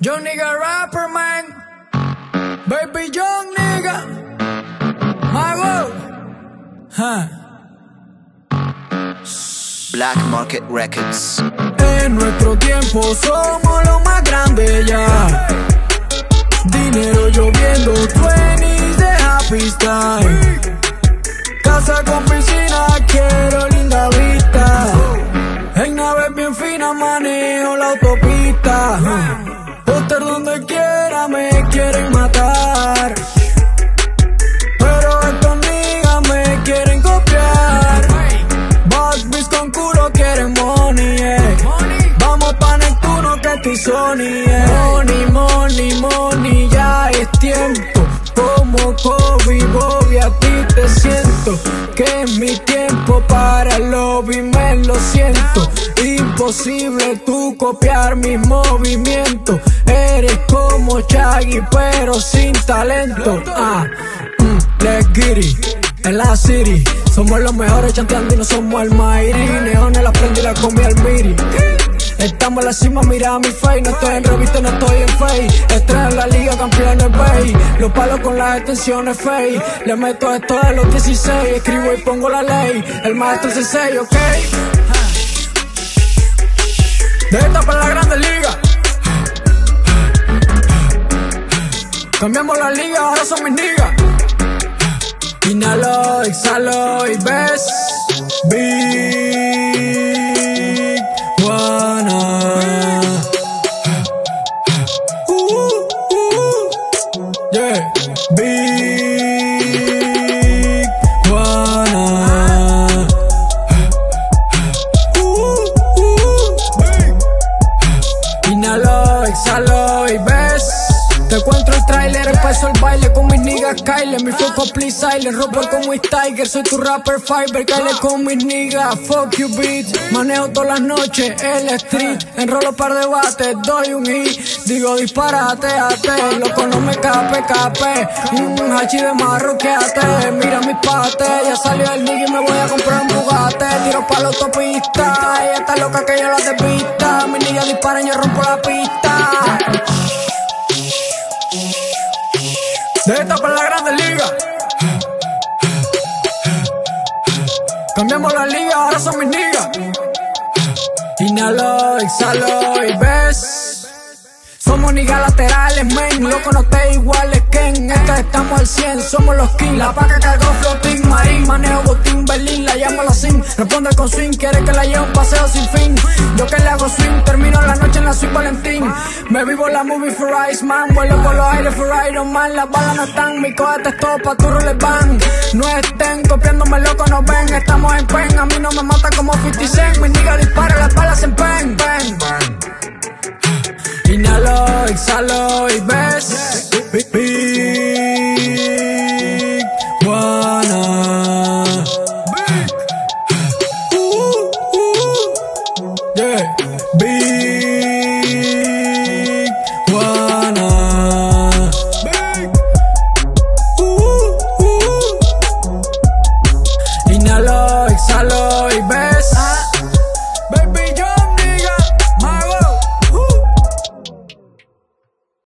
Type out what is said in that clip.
Young nigga rapper man, baby young nigga, mago, huh. Black Market Records. En nuestro tiempo somos los más grandes ya. Dinero lloviendo, 20s de happy time. Casa con piscina, quiero linda vista. En naves bien fina manejo la autopista. Sony. Money, money, money, ya es tiempo. Como Kobe, Bobby, a ti te siento. Que es mi tiempo para el lobby, me lo siento. Imposible tú copiar mis movimientos. Eres como Shaggy, pero sin talento. Ah, mm, let's get it. En la city, somos los mejores chanteando y no somos Mighty. Neones la prendí y la comí al miri. Estamos en la cima, mira mi face. No estoy en revista, no estoy en face. Estrella en la liga, campeones bay. Los palos con las extensiones fake. Le meto esto a los 16. Escribo y pongo la ley. El maestro es 6, ok. De esta para la grande liga. Cambiamos la liga, ahora son mis niggas. Inhalo, exhalo y ves. Big Juana. Uh, uh. Inhalo, exhalo y ves. Empezó el baile con mis niggas Kyle. Mi foco please silent, romper como mis Tiger. Soy tu rapper fiber, Kyle con mis niggas. Fuck you bitch, manejo todas las noches El street, enrolo par de bates Doy un hit, digo disparate, ate. Loco no me cape, cape Un hachi de marro, Mira mis pates, ya salió el nigga y me voy a comprar un Bugatti. Tiro pa' la autopista, ella está loca que yo la despista. Mis niggas disparan, yo rompo la pista de esta para la grande liga. Cambiamos la liga, ahora son mis niggas. Inhalo, exhalo y ves. Somos niggas laterales, men. Loco, no te iguales que en esta estamos al 100. Somos los king. La paca cargó flotín, marín. Manejo botín, Berlín. La llamo la sin. Responde con swing. Quiere que la lleve un paseo sin fin. Me vivo la movie for Ice Man. Vuelo por los aires for Iron Man. Las balas no están. Mi cohete es todo pa' tu les van. No estén copiándome, loco, no ven. Estamos en pen. A mí no me mata como 50 Cent. Mi nigga dispara, las balas en pen. pen. Inhalo, exhalo y ves.